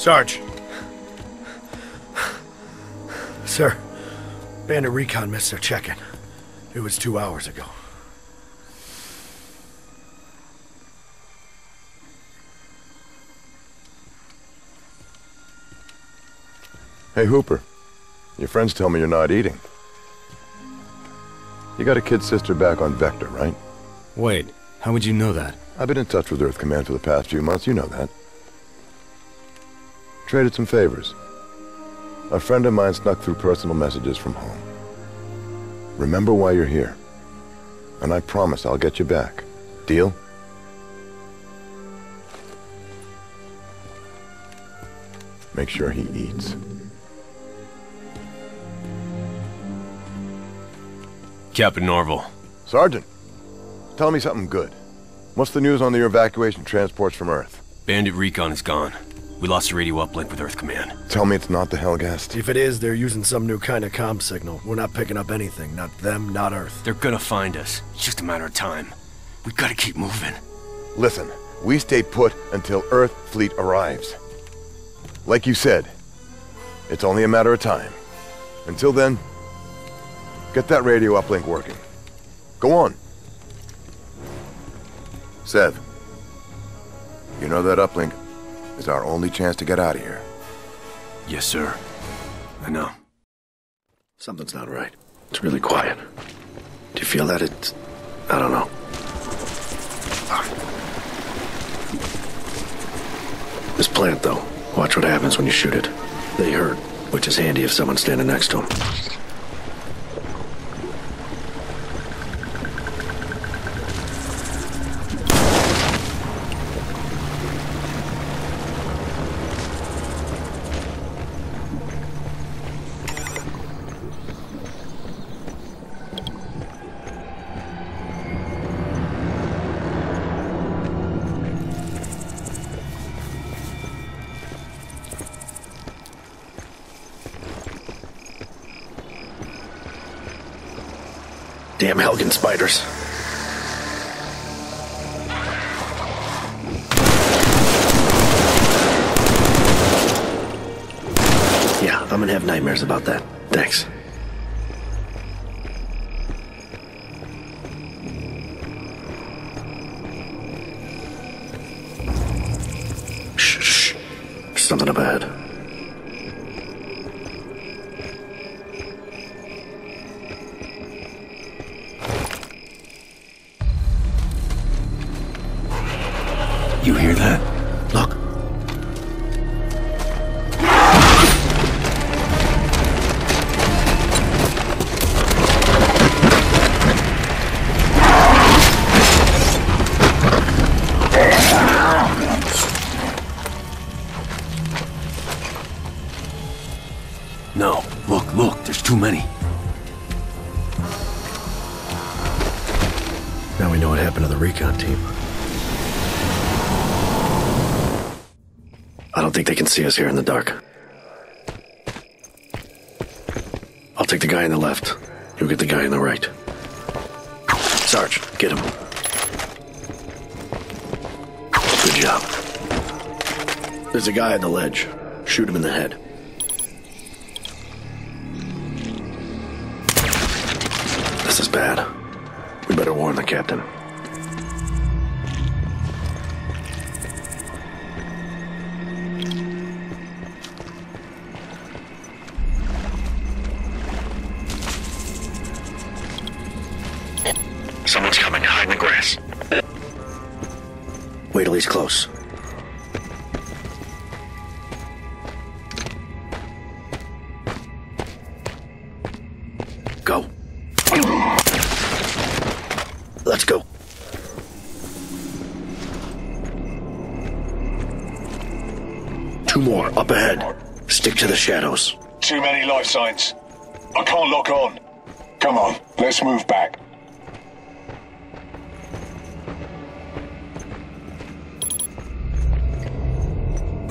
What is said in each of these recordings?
Sarge. Sir, Bandit Recon missed their check-in. It was two hours ago. Hey, Hooper. Your friends tell me you're not eating. You got a kid sister back on Vekta, right? Wait, how would you know that? I've been in touch with Earth Command for the past few months, you know that. Traded some favors. A friend of mine snuck through personal messages from home. Remember why you're here. And I promise I'll get you back. Deal? Make sure he eats. Captain Narville. Sergeant, tell me something good. What's the news on the evacuation transports from Earth? Bandit Recon is gone. We lost the radio uplink with Earth Command. Tell me it's not the Helghast. If it is, they're using some new kind of comm signal. We're not picking up anything. Not them, not Earth. They're gonna find us. It's just a matter of time. We gotta keep moving. Listen, we stay put until Earth fleet arrives. Like you said, it's only a matter of time. Until then, get that radio uplink working. Go on. Sev, you know that uplink is our only chance to get out of here. Yes, sir. I know. Something's not right. It's really quiet. Do you feel that? It's... I don't know. This plant, though. Watch what happens when you shoot it. They hurt, which is handy if someone's standing next to them. Helghan spiders. Yeah, I'm gonna have nightmares about that. Thanks. Shh, shh. Something ahead. See us here in the dark. I'll take the guy on the left. You'll get the guy on the right. Sarge, get him. Good job. There's a guy on the ledge. Shoot him in the head. This is bad. We better warn the captain.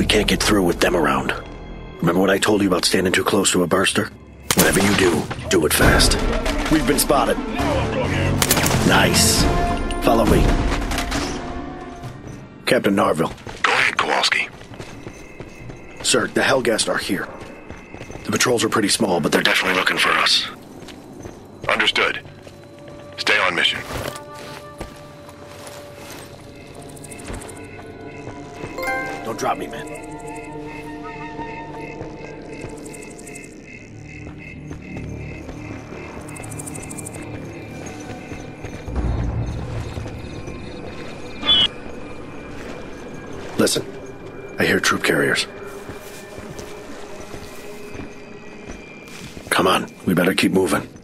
Can't get through with them around. Remember what I told you about standing too close to a burster? Whatever you do, do it fast. We've been spotted. Nice. Follow me. Captain Narville. Go ahead, Kowalski. Sir, the Helghast are here. The patrols are pretty small, but they're definitely looking for us. Understood. Stay on mission. Drop me, man. Listen, I hear troop carriers. Come on, we better keep moving.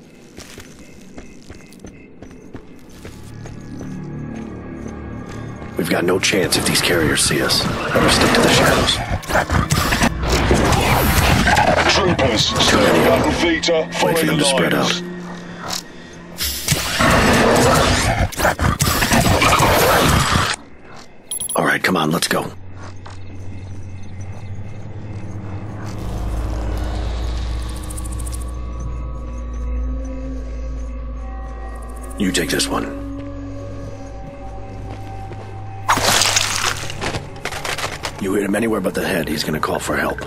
We've got no chance if these carriers see us. Better stick to the shadows. Troopers, Too many stand of up them. and Vita, follow Wait for them to spread out. All right, come on, let's go. You take this one. You hit him anywhere but the head, he's gonna call for help.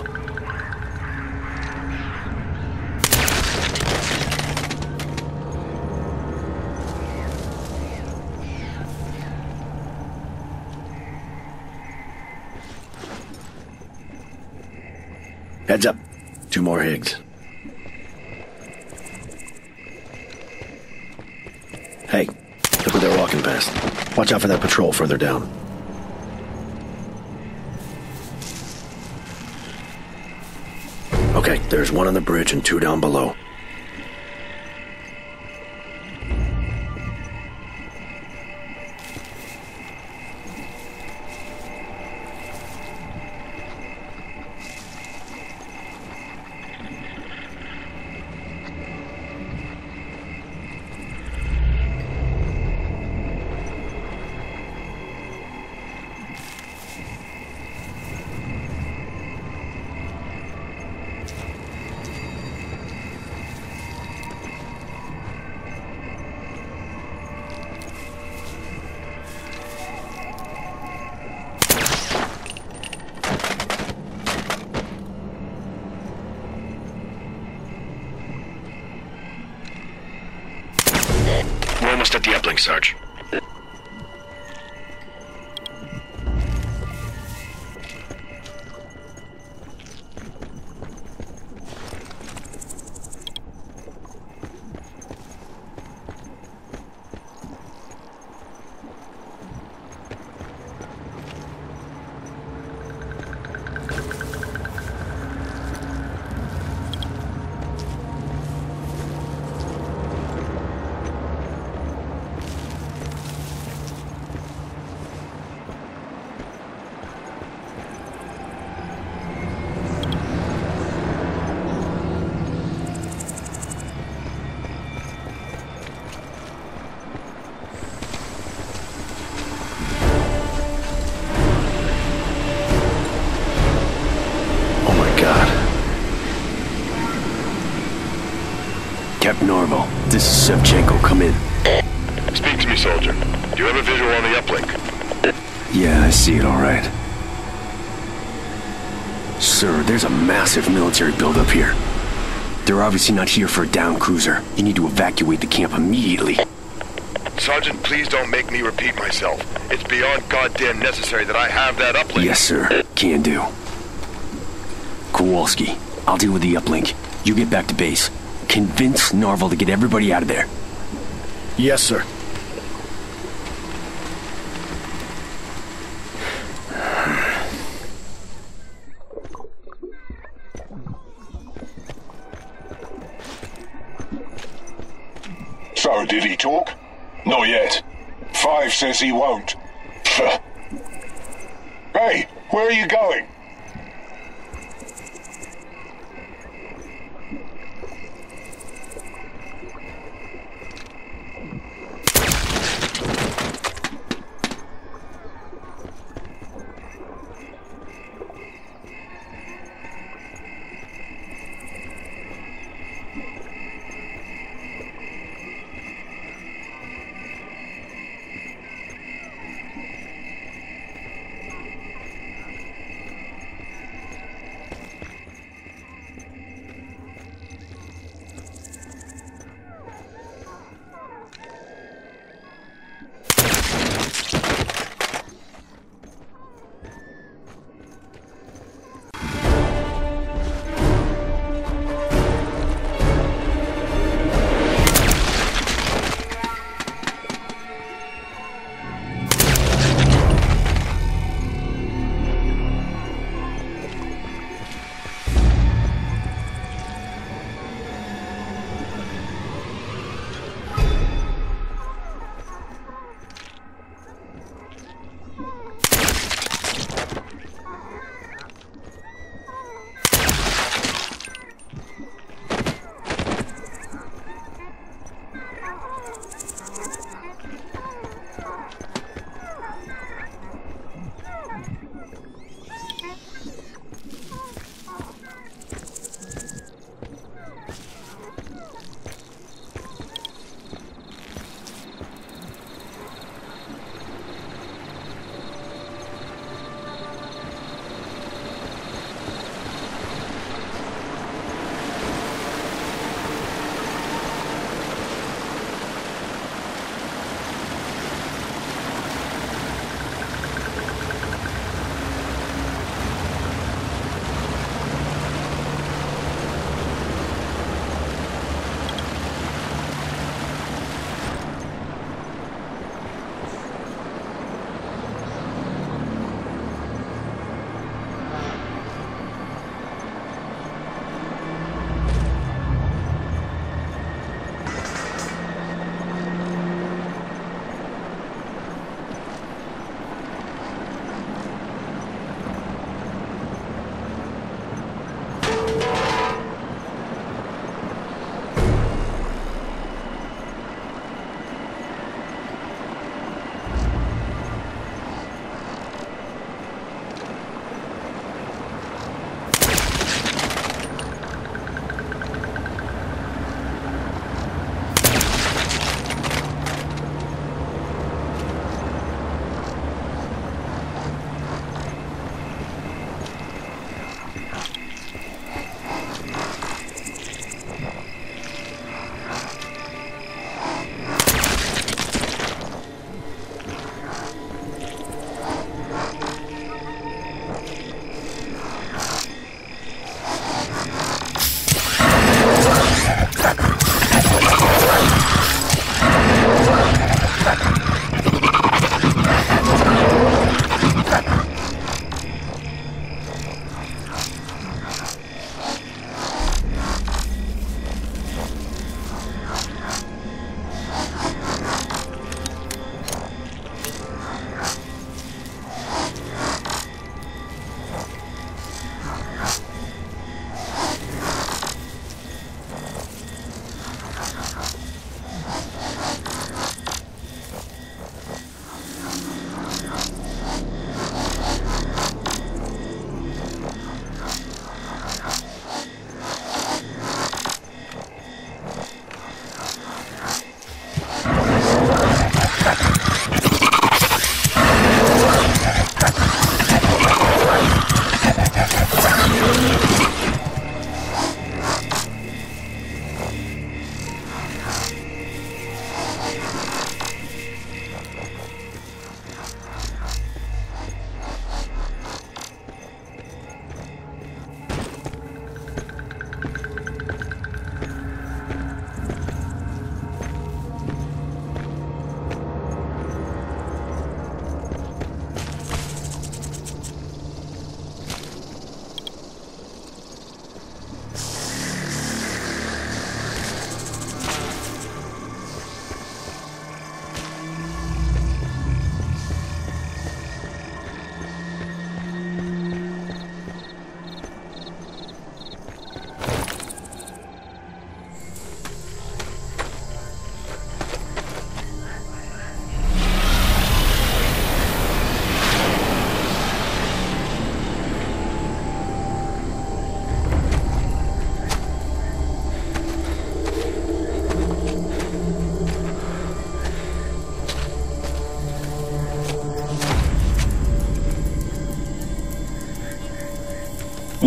Heads up. Two more Higgs. Hey, look what they're walking past. Watch out for that patrol further down. Okay, there's one on the bridge and two down below. Captain Narville, this is Sevchenko. Come in. Speak to me, soldier. Do you have a visual on the uplink? Yeah, I see it all right. Sir, there's a massive military buildup here. They're obviously not here for a down cruiser. You need to evacuate the camp immediately. Sergeant, please don't make me repeat myself. It's beyond goddamn necessary that I have that uplink. Yes, sir. Can do. Kowalski, I'll deal with the uplink. You get back to base. Convince Narville to get everybody out of there. Yes, sir. So, did he talk? Not yet. Five says he won't. hey, where are you going?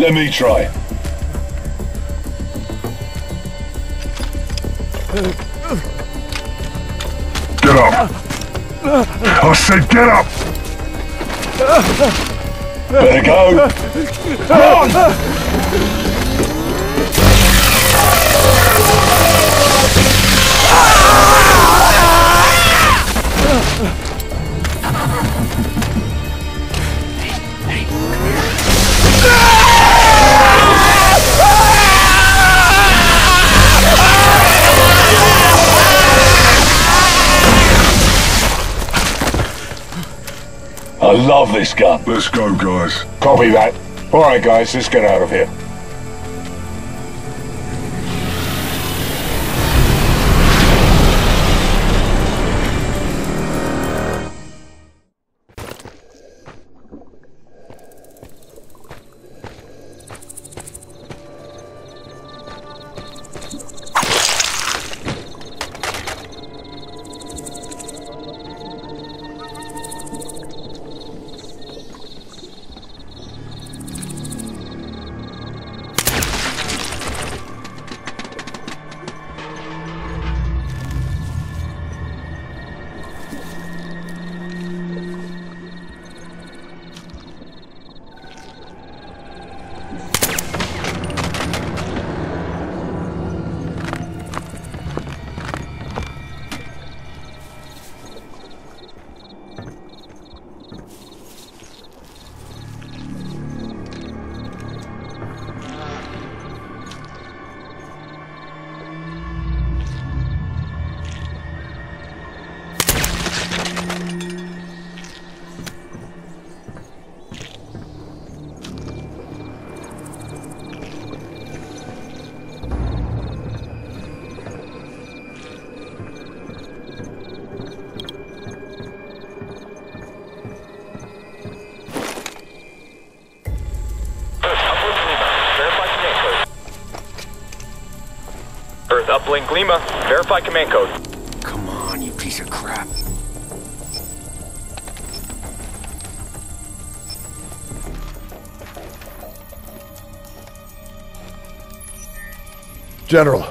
Let me try. Get up! I said get up! Better go! Run! I love this gun. Let's go, guys. Copy that. All right, guys, let's get out of here. Lima. Verify command code. Come on, you piece of crap. General,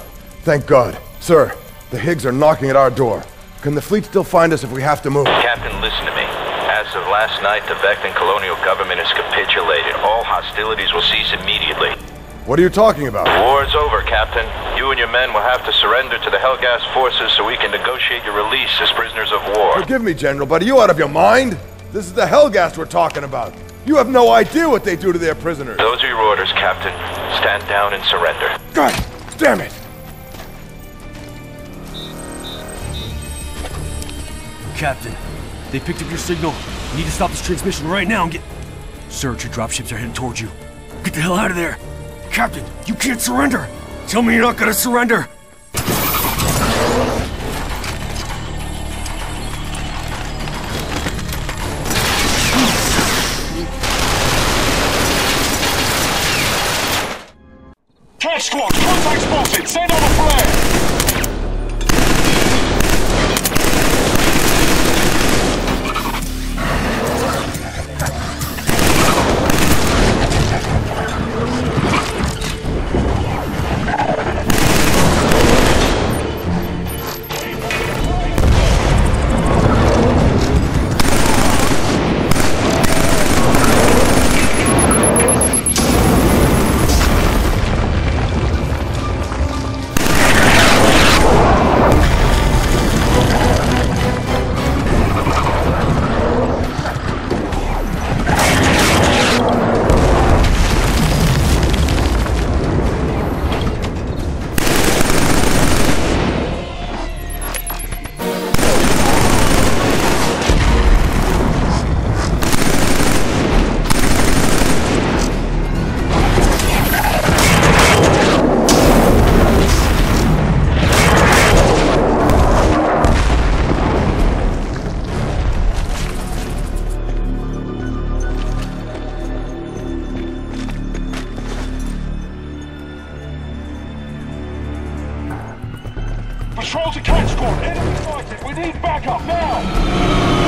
thank God. Sir, the Higgs are knocking at our door. Can the fleet still find us if we have to move? Captain, listen to me. As of last night, the Vektan colonial government has capitulated. All hostilities will cease immediately. What are you talking about? The War's over, Captain. You and your men will have to surrender to the Helghast forces so we can negotiate your release as prisoners of war. Forgive me, General, but are you out of your mind? This is the Helghast we're talking about. You have no idea what they do to their prisoners. Those are your orders, Captain. Stand down and surrender. God damn it! Captain, they picked up your signal. We need to stop this transmission right now and get... Sir, your dropships are heading towards you. Get the hell out of there! Captain, you can't surrender! Tell me you're not gonna surrender! Patrol to catch squad. Enemy sighted. We need backup now.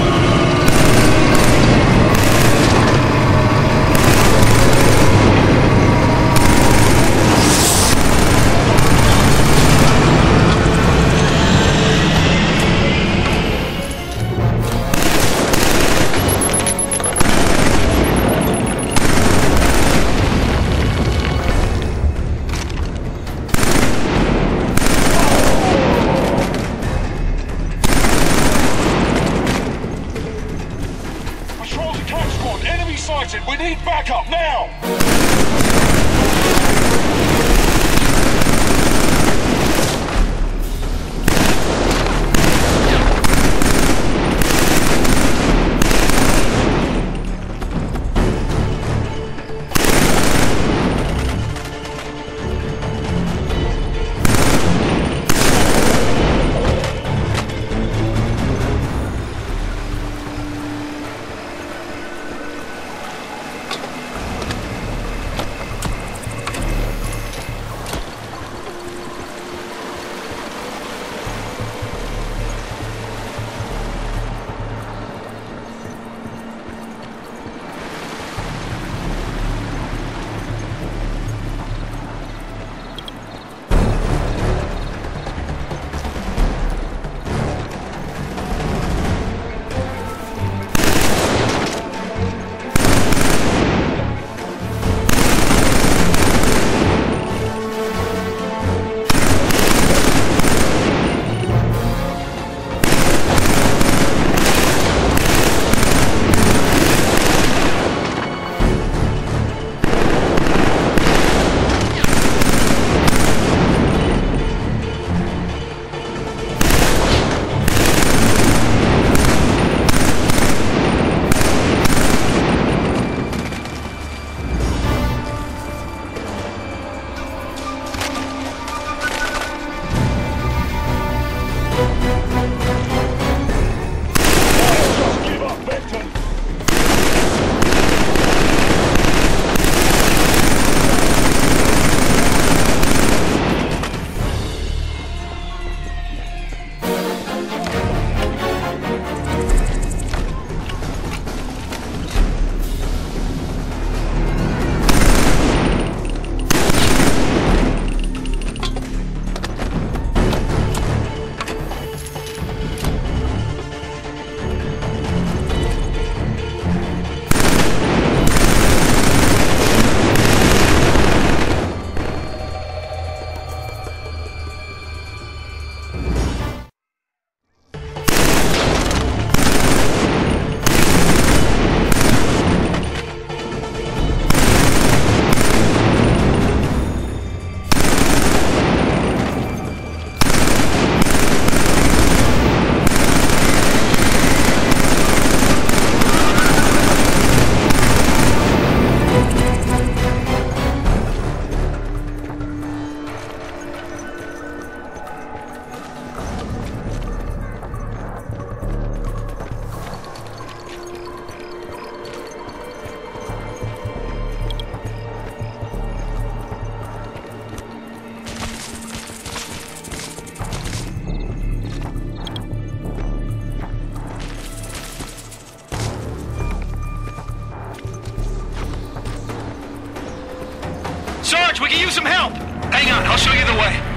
Help. Hang on, I'll show you the way.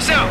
Sarge,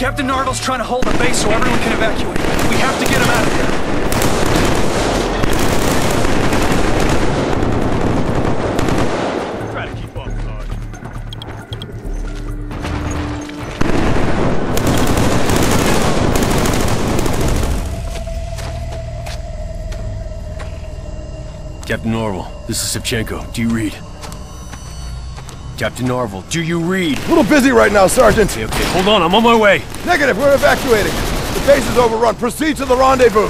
Captain Narville's trying to hold the base so everyone can evacuate. We have to get him out of here. Try to keep up, Sarge. Captain Narville, this is Sevchenko. Do you read? Captain Narville, do you read? A little busy right now, Sergeant. Okay, okay, hold on, I'm on my way. Negative, we're evacuating. The base is overrun. Proceed to the rendezvous.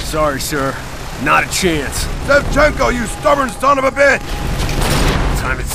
Sorry, sir. Not a chance. Sevchenko, you stubborn son of a bitch! Time it,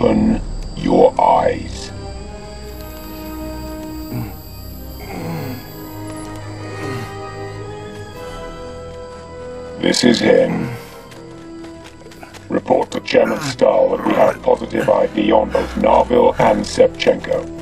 Open your eyes. This is him. Report to Chairman Stahl that we have positive ID on both Narville and Sevchenko.